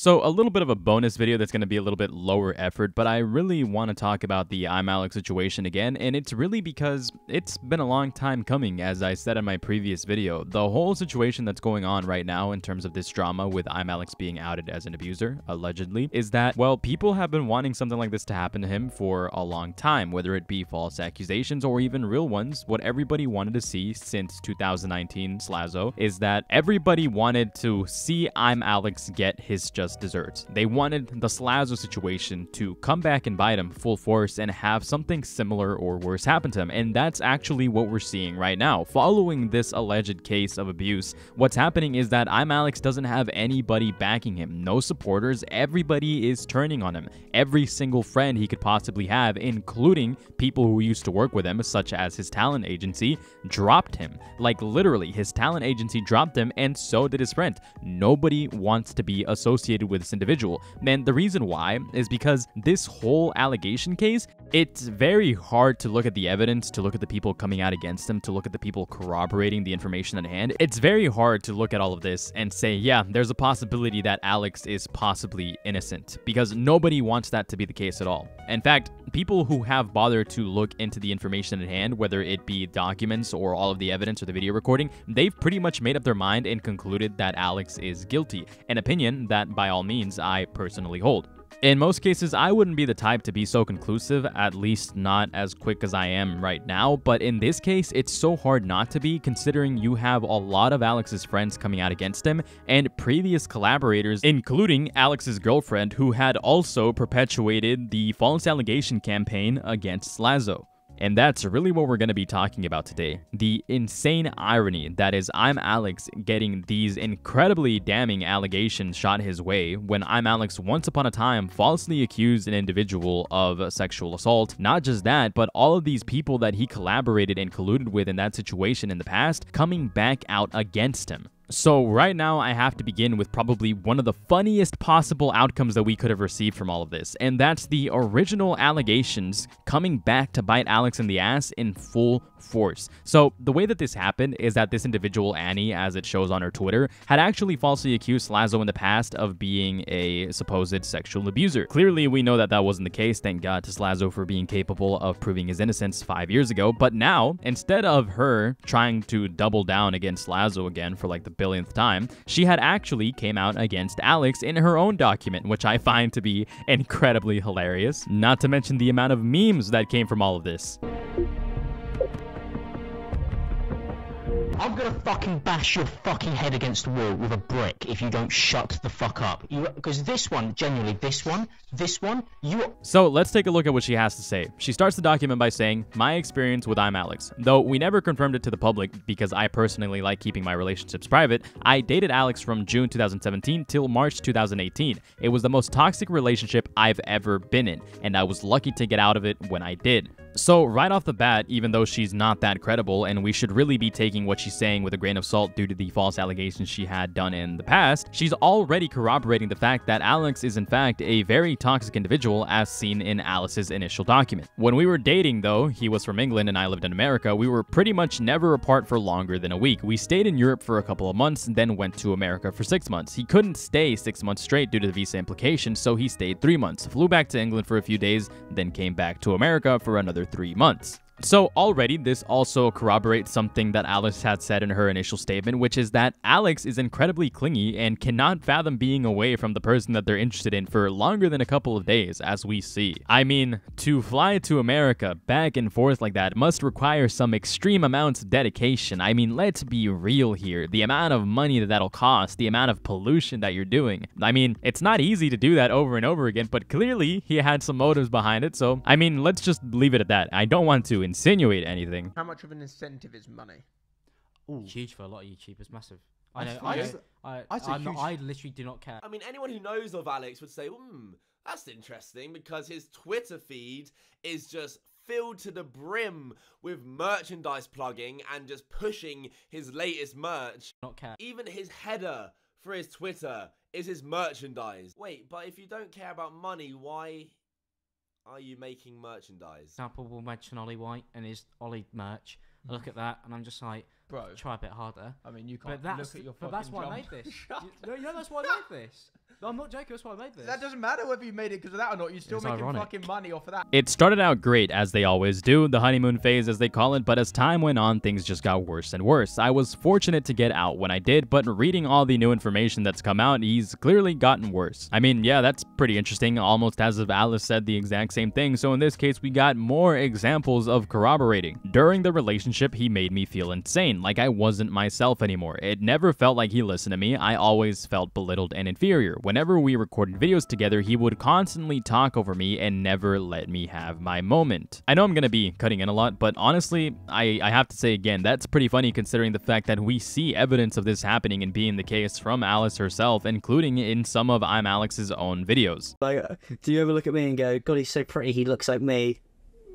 So, a little bit of a bonus video that's going to be a little bit lower effort, but I really want to talk about the I'm Alex situation again, and it's really because it's been a long time coming, as I said in my previous video. The whole situation that's going on right now in terms of this drama with I'm Alex being outed as an abuser, allegedly, is that, well, people have been wanting something like this to happen to him for a long time, whether it be false accusations or even real ones. What everybody wanted to see since 2019 Slazo is that everybody wanted to see I'm Alex get his just desserts. They wanted the Slazo situation to come back and bite him full force and have something similar or worse happen to him. And that's actually what we're seeing right now. Following this alleged case of abuse, what's happening is that I'm Alex doesn't have anybody backing him. No supporters. Everybody is turning on him. Every single friend he could possibly have, including people who used to work with him, such as his talent agency, dropped him. Like literally, his talent agency dropped him, and so did his friend. Nobody wants to be associated associated with this individual. And the reason why is because this whole allegation case, it's very hard to look at the evidence, to look at the people coming out against him, to look at the people corroborating the information at hand. It's very hard to look at all of this and say, yeah, there's a possibility that Alex is possibly innocent, because nobody wants that to be the case at all. In fact, people who have bothered to look into the information at hand, whether it be documents or all of the evidence or the video recording, they've pretty much made up their mind and concluded that Alex is guilty, an opinion that by all means I personally hold. In most cases, I wouldn't be the type to be so conclusive, at least not as quick as I am right now, but in this case, it's so hard not to be considering you have a lot of Alex's friends coming out against him and previous collaborators, including Alex's girlfriend, who had also perpetuated the false allegation campaign against Slazo. And that's really what we're going to be talking about today. The insane irony that is I'm Alex getting these incredibly damning allegations shot his way when I'm Alex once upon a time falsely accused an individual of sexual assault. Not just that, but all of these people that he collaborated and colluded with in that situation in the past coming back out against him. So right now I have to begin with probably one of the funniest possible outcomes that we could have received from all of this, and that's the original allegations coming back to bite Alex in the ass in full force. So the way that this happened is that this individual, Annie, as it shows on her Twitter, had actually falsely accused Slazo in the past of being a supposed sexual abuser. Clearly, we know that that wasn't the case, thank God to Slazo for being capable of proving his innocence five years ago, but now, instead of her trying to double down against Slazo again for like the billionth time, she had actually came out against Alex in her own document, which I find to be incredibly hilarious. Not to mention the amount of memes that came from all of this. I'm gonna fucking bash your fucking head against the wall with a brick if you don't shut the fuck up. Because this one, genuinely, this one, this one, you. So let's take a look at what she has to say. She starts the document by saying, My experience with I'm Alex. Though we never confirmed it to the public because I personally like keeping my relationships private, I dated Alex from June 2017 till March 2018. It was the most toxic relationship I've ever been in, and I was lucky to get out of it when I did. So, right off the bat, even though she's not that credible, and we should really be taking what she's saying with a grain of salt due to the false allegations she had done in the past, she's already corroborating the fact that Alex is in fact a very toxic individual as seen in Alice's initial document. When we were dating, though, he was from England and I lived in America, we were pretty much never apart for longer than a week. We stayed in Europe for a couple of months and then went to America for six months. He couldn't stay six months straight due to the visa implications, so he stayed three months, flew back to England for a few days, then came back to America for another another three months. So already this also corroborates something that Alice had said in her initial statement, which is that Alex is incredibly clingy and cannot fathom being away from the person that they're interested in for longer than a couple of days, as we see. I mean, to fly to America back and forth like that must require some extreme amounts of dedication. I mean, let's be real here. The amount of money that that'll cost, the amount of pollution that you're doing. I mean, it's not easy to do that over and over again, but clearly he had some motives behind it. So, I mean, let's just leave it at that. I don't want to insinuate anything. How much of an incentive is money? Ooh. Huge for a lot of YouTubers, massive. I know. I, know, I, I, I, not, I literally do not care. I mean, anyone who knows of Alex would say, hmm, that's interesting because his Twitter feed is just filled to the brim with merchandise plugging and just pushing his latest merch. Not care. Even his header for his Twitter is his merchandise. Wait, but if you don't care about money, why are you making merchandise? Example, we'll mention Ollie White and his Ollie merch. I look at that and I'm just like, bro, try a bit harder. I mean, you can't but that's, look at your But that's why jump. I made this. you, no, you know that's why I made this. I'm not joking. That's why I made this. That doesn't matter whether you made it because of that or not. You're still It's making ironic. fucking money off of that. It started out great, as they always do, the honeymoon phase as they call it, but as time went on, things just got worse and worse. I was fortunate to get out when I did, but reading all the new information that's come out, he's clearly gotten worse. I mean, yeah, that's pretty interesting, almost as if Alice said the exact same thing, so in this case, we got more examples of corroborating. During the relationship, he made me feel insane, like I wasn't myself anymore. It never felt like he listened to me, I always felt belittled and inferior. Whenever we recorded videos together, he would constantly talk over me and never let me have my moment. I know I'm gonna be cutting in a lot, but honestly, I, I have to say again, that's pretty funny considering the fact that we see evidence of this happening and being the case from Alice herself, including in some of I'm Alex's own videos. Like, uh, do you ever look at me and go, God, he's so pretty, he looks like me?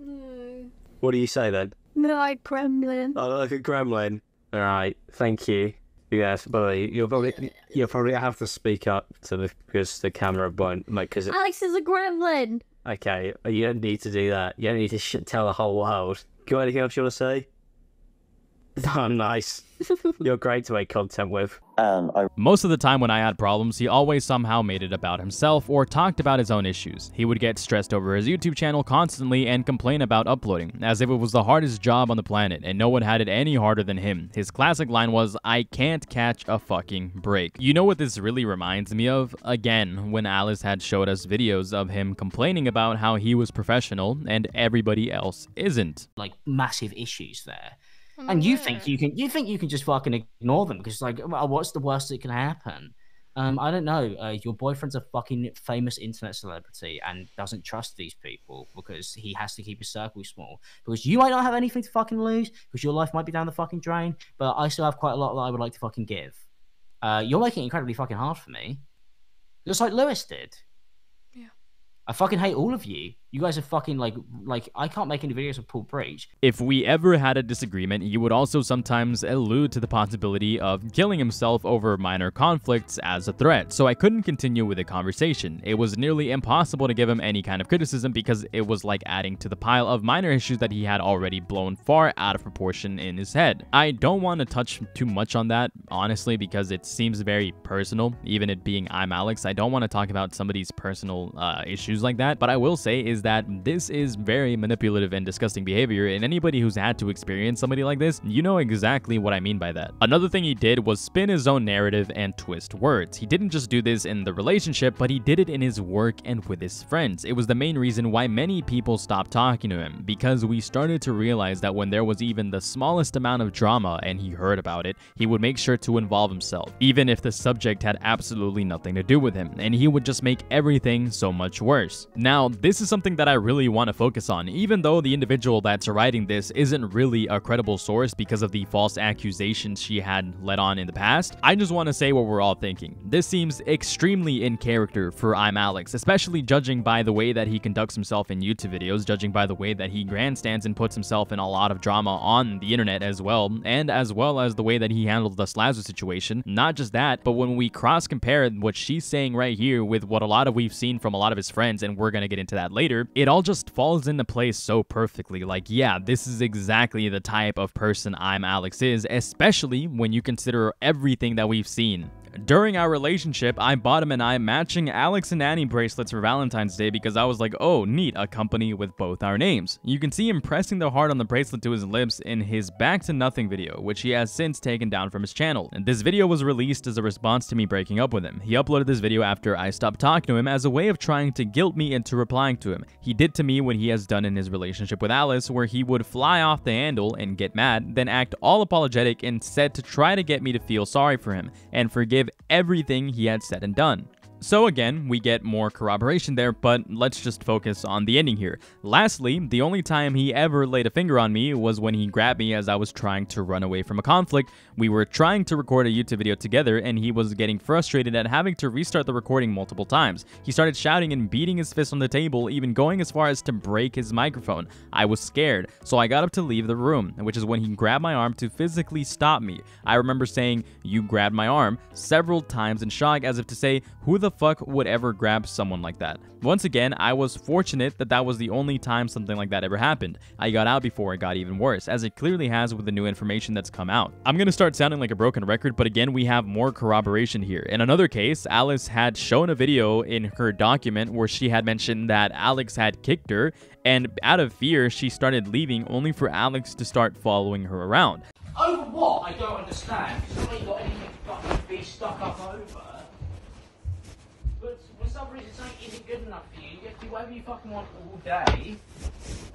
No. What do you say then? No, I gremlin. I look at Gremlin. All right, thank you. Yes, but you'll probably you'll probably have to speak up to the because the camera won't like because Alex is a gremlin. okay you don't need to do that. You don't need to sh- tell the whole world. Got anything else you want to say? Oh, nice. You're great to make content with. Um, I Most of the time when I had problems, he always somehow made it about himself or talked about his own issues. He would get stressed over his YouTube channel constantly and complain about uploading, as if it was the hardest job on the planet and no one had it any harder than him. His classic line was, I can't catch a fucking break. You know what this really reminds me of? Again, when Alice had showed us videos of him complaining about how he was professional and everybody else isn't. like massive issues there. And you think you can you think you can just fucking ignore them because like well, what's the worst that can happen? Um, I don't know. Uh, your boyfriend's a fucking famous internet celebrity and doesn't trust these people because he has to keep his circle small. Because you might not have anything to fucking lose because your life might be down the fucking drain, but I still have quite a lot that I would like to fucking give. Uh, you're making it incredibly fucking hard for me, just like Lewis did. Yeah. I fucking hate all of you. You guys are fucking like like I can't make any videos of Paul Breach. If we ever had a disagreement, he would also sometimes allude to the possibility of killing himself over minor conflicts as a threat, so I couldn't continue with the conversation. It was nearly impossible to give him any kind of criticism because it was like adding to the pile of minor issues that he had already blown far out of proportion in his head. I don't want to touch too much on that, honestly, because it seems very personal, even it being I'm Alex. I don't want to talk about somebody's personal uh, issues like that, but I will say is that this is very manipulative and disgusting behavior, and anybody who's had to experience somebody like this, you know exactly what I mean by that. Another thing he did was spin his own narrative and twist words. He didn't just do this in the relationship, but he did it in his work and with his friends. It was the main reason why many people stopped talking to him, because we started to realize that when there was even the smallest amount of drama and he heard about it, he would make sure to involve himself, even if the subject had absolutely nothing to do with him, and he would just make everything so much worse. Now, this is something that I really want to focus on, even though the individual that's writing this isn't really a credible source because of the false accusations she had let on in the past. I just want to say what we're all thinking. This seems extremely in character for I'm Alex, especially judging by the way that he conducts himself in YouTube videos, judging by the way that he grandstands and puts himself in a lot of drama on the internet as well, and as well as the way that he handled the Slazo situation. Not just that, but when we cross compare what she's saying right here with what a lot of we've seen from a lot of his friends, and we're gonna get into that later, it all just falls into place so perfectly. Like, yeah, this is exactly the type of person I'm Alex is, especially when you consider everything that we've seen. During our relationship, I bought him and I matching Alex and Annie bracelets for Valentine's Day because I was like, oh, neat, a company with both our names. You can see him pressing the heart on the bracelet to his lips in his Back to Nothing video, which he has since taken down from his channel. And this video was released as a response to me breaking up with him. He uploaded this video after I stopped talking to him as a way of trying to guilt me into replying to him. He did to me what he has done in his relationship with Alice, where he would fly off the handle and get mad, then act all apologetic and said to try to get me to feel sorry for him and forgive everything he had said and done. So again, we get more corroboration there, but let's just focus on the ending here. Lastly, the only time he ever laid a finger on me was when he grabbed me as I was trying to run away from a conflict. We were trying to record a YouTube video together and he was getting frustrated at having to restart the recording multiple times. He started shouting and beating his fist on the table, even going as far as to break his microphone. I was scared, so I got up to leave the room, which is when he grabbed my arm to physically stop me. I remember saying, you grabbed my arm, several times in shock as if to say, who the the fuck would ever grab someone like that? Once again, I was fortunate that that was the only time something like that ever happened. I got out before it got even worse, as it clearly has with the new information that's come out. I'm gonna start sounding like a broken record, but again, we have more corroboration here. In another case, Alice had shown a video in her document where she had mentioned that Alex had kicked her, and out of fear, she started leaving only for Alex to start following her around. Over what? I don't understand. Like got anything to be stuck up over. But for some reason something isn't good enough for you. You get to do whatever you fucking want all day.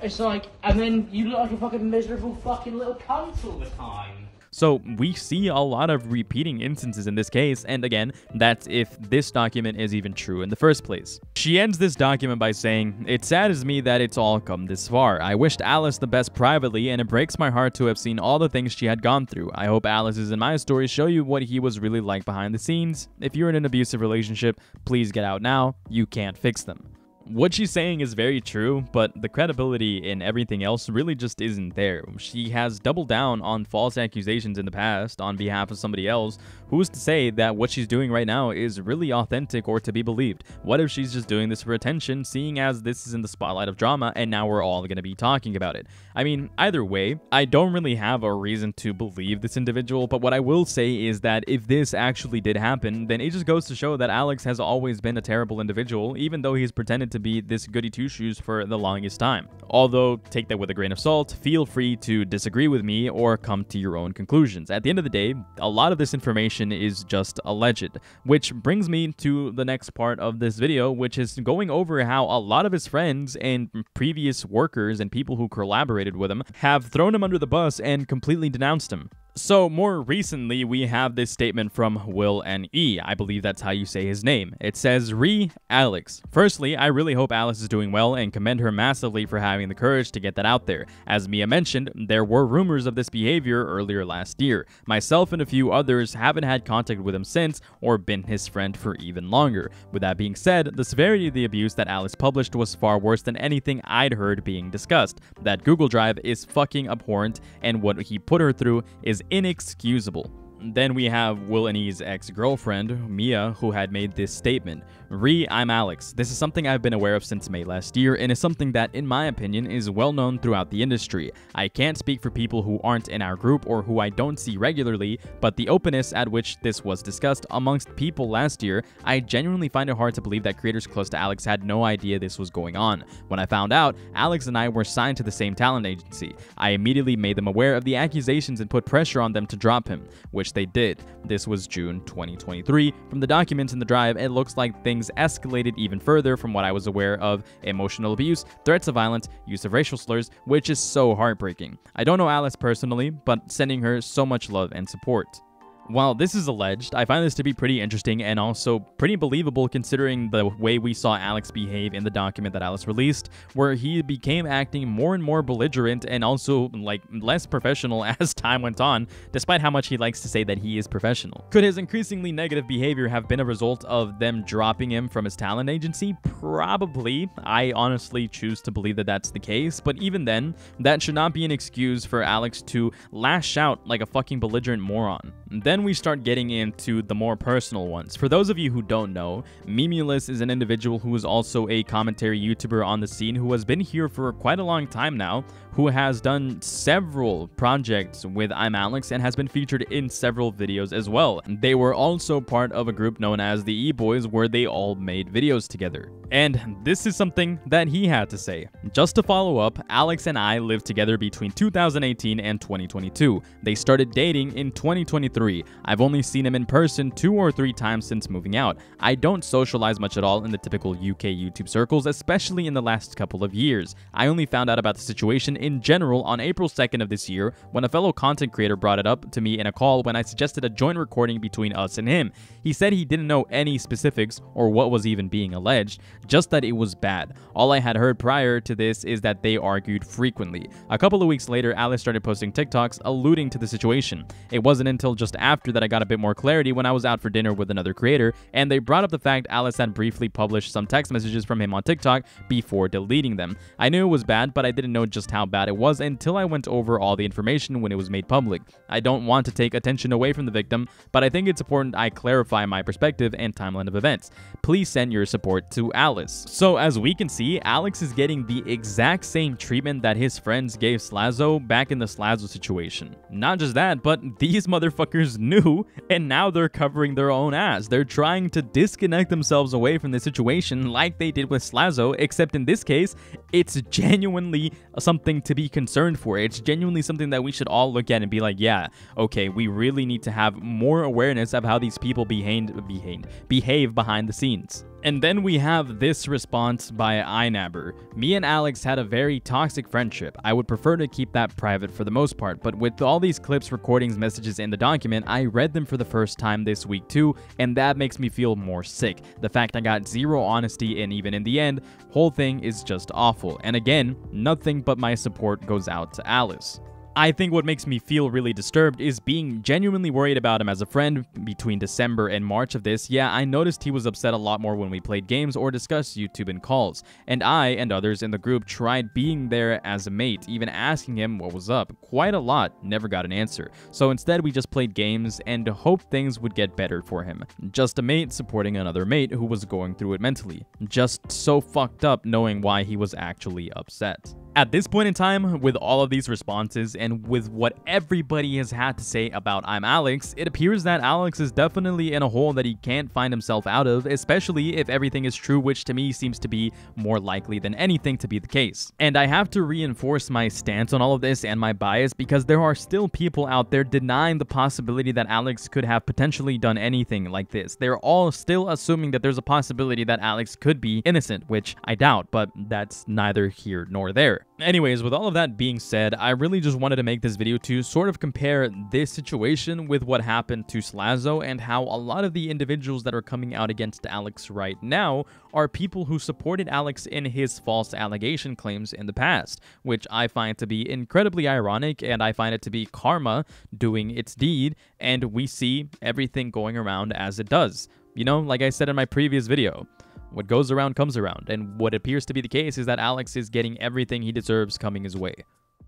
It's like, and then you look like a fucking miserable fucking little cunt all the time. So we see a lot of repeating instances in this case, and again, that's if this document is even true in the first place. She ends this document by saying, It saddens me that it's all come this far. I wished Alice the best privately, and it breaks my heart to have seen all the things she had gone through. I hope Alice's and my stories show you what he was really like behind the scenes. If you're in an abusive relationship, please get out now. You can't fix them what she's saying is very true, but the credibility in everything else really just isn't there. She has doubled down on false accusations in the past on behalf of somebody else. Who's to say that what she's doing right now is really authentic or to be believed? What if she's just doing this for attention, seeing as this is in the spotlight of drama and now we're all going to be talking about it? I mean, either way, I don't really have a reason to believe this individual, but what I will say is that if this actually did happen, then it just goes to show that Alex has always been a terrible individual, even though he's pretended to be this goody two shoes for the longest time. Although, take that with a grain of salt, feel free to disagree with me or come to your own conclusions. At the end of the day, a lot of this information is just alleged, which brings me to the next part of this video, which is going over how a lot of his friends and previous workers and people who collaborated with him have thrown him under the bus and completely denounced him. So, more recently, we have this statement from Will and E. I believe that's how you say his name. It says, Re Alex. Firstly, I really hope Alice is doing well and commend her massively for having the courage to get that out there. As Mia mentioned, there were rumors of this behavior earlier last year. Myself and a few others haven't had contact with him since or been his friend for even longer. With that being said, the severity of the abuse that Alice published was far worse than anything I'd heard being discussed. That Google Drive is fucking abhorrent, and what he put her through is inexcusable. Then we have WillNE's ex-girlfriend, Mia, who had made this statement. Re, I'm Alex. This is something I've been aware of since May last year, and is something that, in my opinion, is well known throughout the industry. I can't speak for people who aren't in our group or who I don't see regularly, but the openness at which this was discussed amongst people last year, I genuinely find it hard to believe that creators close to Alex had no idea this was going on. When I found out, Alex and I were signed to the same talent agency. I immediately made them aware of the accusations and put pressure on them to drop him, which they did. This was June 2023. From the documents in the drive, it looks like things escalated even further from what I was aware of emotional abuse, threats of violence, use of racial slurs, which is so heartbreaking. I don't know Alice personally, but sending her so much love and support. While this is alleged, I find this to be pretty interesting and also pretty believable considering the way we saw Alex behave in the document that Alice released, where he became acting more and more belligerent and also like less professional as time went on, despite how much he likes to say that he is professional. Could his increasingly negative behavior have been a result of them dropping him from his talent agency? Probably. I honestly choose to believe that that's the case, but even then, that should not be an excuse for Alex to lash out like a fucking belligerent moron. Then we start getting into the more personal ones. For those of you who don't know, Memeulous is an individual who is also a commentary YouTuber on the scene who has been here for quite a long time now, who has done several projects with I'm Alex and has been featured in several videos as well. They were also part of a group known as the E-Boys where they all made videos together. And this is something that he had to say. Just to follow up, Alex and I lived together between 2018 and 2022. They started dating in 2023. I've only seen him in person two or three times since moving out. I don't socialize much at all in the typical UK YouTube circles, especially in the last couple of years. I only found out about the situation in general on April 2nd of this year when a fellow content creator brought it up to me in a call when I suggested a joint recording between us and him. He said he didn't know any specifics or what was even being alleged, just that it was bad. All I had heard prior to this is that they argued frequently. A couple of weeks later, Alice started posting TikToks alluding to the situation. It wasn't until just after after that I got a bit more clarity when I was out for dinner with another creator, and they brought up the fact Alice had briefly published some text messages from him on TikTok before deleting them. I knew it was bad, but I didn't know just how bad it was until I went over all the information when it was made public. I don't want to take attention away from the victim, but I think it's important I clarify my perspective and timeline of events. Please send your support to Alice. So as we can see, Alex is getting the exact same treatment that his friends gave Slazo back in the Slazo situation. Not just that, but these motherfuckers knew, and now they're covering their own ass. They're trying to disconnect themselves away from the situation like they did with Slazo, except in this case, it's genuinely something to be concerned for. It's genuinely something that we should all look at and be like, yeah, okay, we really need to have more awareness of how these people behave, behave, behave behind the scenes. And then we have this response by iNabber. Me and Alex had a very toxic friendship. I would prefer to keep that private for the most part, but with all these clips, recordings, messages in the document, I read them for the first time this week too, and that makes me feel more sick. The fact I got zero honesty and even in the end, whole thing is just awful. And again, nothing but my support goes out to Alice. I think what makes me feel really disturbed is being genuinely worried about him as a friend between December and March of this. Yeah, I noticed he was upset a lot more when we played games or discussed YouTube in calls, and I and others in the group tried being there as a mate, even asking him what was up. Quite a lot, never got an answer. So instead, we just played games and hoped things would get better for him. Just a mate supporting another mate who was going through it mentally. Just so fucked up knowing why he was actually upset. At this point in time, with all of these responses and with what everybody has had to say about I'm Alex, it appears that Alex is definitely in a hole that he can't find himself out of, especially if everything is true, which to me seems to be more likely than anything to be the case. And I have to reinforce my stance on all of this and my bias because there are still people out there denying the possibility that Alex could have potentially done anything like this. They're all still assuming that there's a possibility that Alex could be innocent, which I doubt, but that's neither here nor there. Anyways, with all of that being said, I really just wanted to make this video to sort of compare this situation with what happened to Slazo and how a lot of the individuals that are coming out against Alex right now are people who supported Alex in his false allegation claims in the past, which I find to be incredibly ironic and I find it to be karma doing its deed, and we see everything going around as it does. You know, like I said in my previous video. What goes around comes around, and what appears to be the case is that Alex is getting everything he deserves coming his way.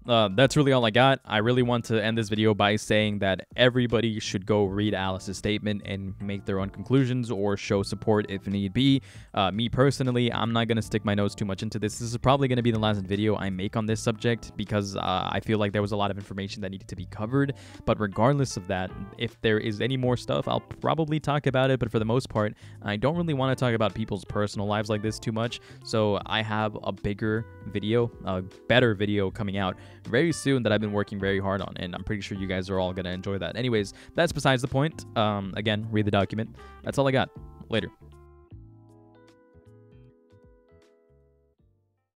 Uh, that's really all I got. I really want to end this video by saying that everybody should go read Alice's statement and make their own conclusions or show support if need be. Uh, me personally, I'm not going to stick my nose too much into this. This is probably going to be the last video I make on this subject because uh, I feel like there was a lot of information that needed to be covered. But regardless of that, if there is any more stuff, I'll probably talk about it. But for the most part, I don't really want to talk about people's personal lives like this too much. So I have a bigger video, a better video coming out very soon that I've been working very hard on, and I'm pretty sure you guys are all gonna enjoy that. Anyways, that's besides the point. Um, again, read the document. That's all I got. Later.